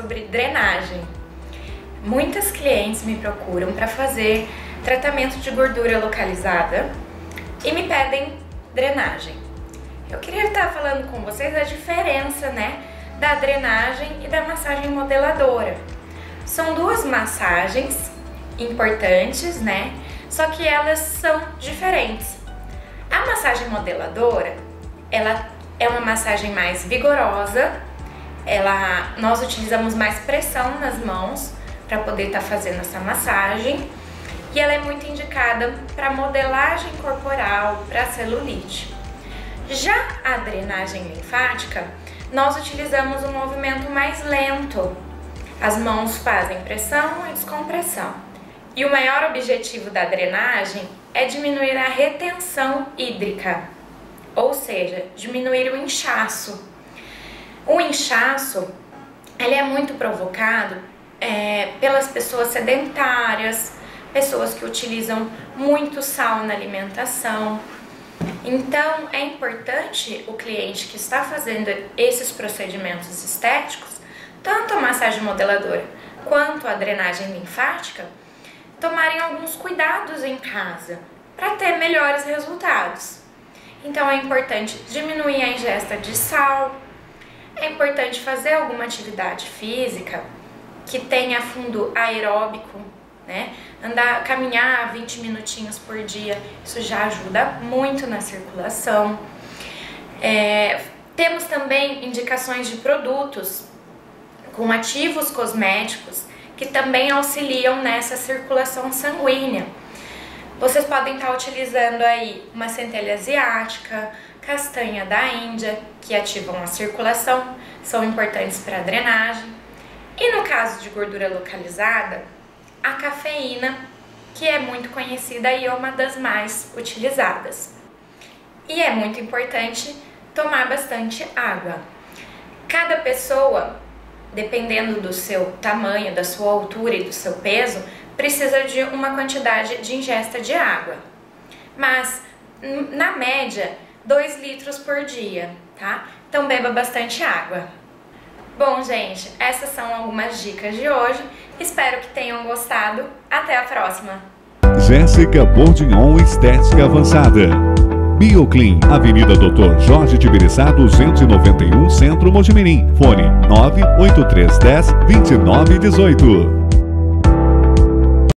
drenagem. Muitas clientes me procuram para fazer tratamento de gordura localizada e me pedem drenagem. Eu queria estar falando com vocês a diferença, né, da drenagem e da massagem modeladora. São duas massagens importantes, né? Só que elas são diferentes. A massagem modeladora, ela é uma massagem mais vigorosa. Ela, nós utilizamos mais pressão nas mãos para poder estar tá fazendo essa massagem. E ela é muito indicada para modelagem corporal, para celulite. Já a drenagem linfática, nós utilizamos um movimento mais lento. As mãos fazem pressão e descompressão. E o maior objetivo da drenagem é diminuir a retenção hídrica, ou seja, diminuir o inchaço. O inchaço ele é muito provocado é, pelas pessoas sedentárias, pessoas que utilizam muito sal na alimentação, então, é importante o cliente que está fazendo esses procedimentos estéticos, tanto a massagem modeladora quanto a drenagem linfática, tomarem alguns cuidados em casa para ter melhores resultados. Então, é importante diminuir a ingesta de sal, é importante fazer alguma atividade física que tenha fundo aeróbico, né? Andar, caminhar 20 minutinhos por dia, isso já ajuda muito na circulação. É, temos também indicações de produtos com ativos cosméticos que também auxiliam nessa circulação sanguínea. Vocês podem estar utilizando aí uma centelha asiática, castanha da Índia, que ativam a circulação, são importantes para a drenagem. E no caso de gordura localizada, a cafeína, que é muito conhecida e é uma das mais utilizadas. E é muito importante tomar bastante água. Cada pessoa, dependendo do seu tamanho, da sua altura e do seu peso, precisa de uma quantidade de ingesta de água. Mas, na média, 2 litros por dia, tá? Então beba bastante água. Bom, gente, essas são algumas dicas de hoje. Espero que tenham gostado. Até a próxima. Jéssica Bordignon Estética Avançada. Bioclean, Avenida Doutor Jorge Tibiriçá, 291, Centro Mojimirim. Fone 98310 2918.